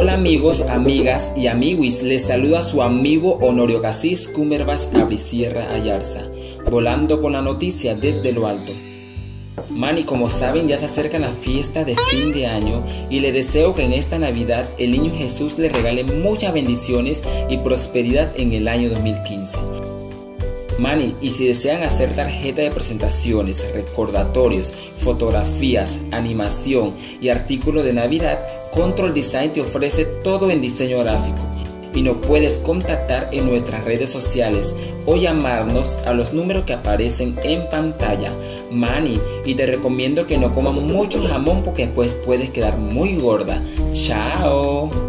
Hola amigos, amigas y amiguis, les saluda su amigo Honorio Casís Cumerbach Abrisierra Ayarza, volando con la noticia desde lo alto. Mani, como saben, ya se acerca la fiesta de fin de año y le deseo que en esta Navidad el niño Jesús le regale muchas bendiciones y prosperidad en el año 2015. Mani, y si desean hacer tarjeta de presentaciones, recordatorios, fotografías, animación y artículos de Navidad, Control Design te ofrece todo en diseño gráfico y nos puedes contactar en nuestras redes sociales o llamarnos a los números que aparecen en pantalla. Mani, y te recomiendo que no coman mucho jamón porque después puedes quedar muy gorda. Chao.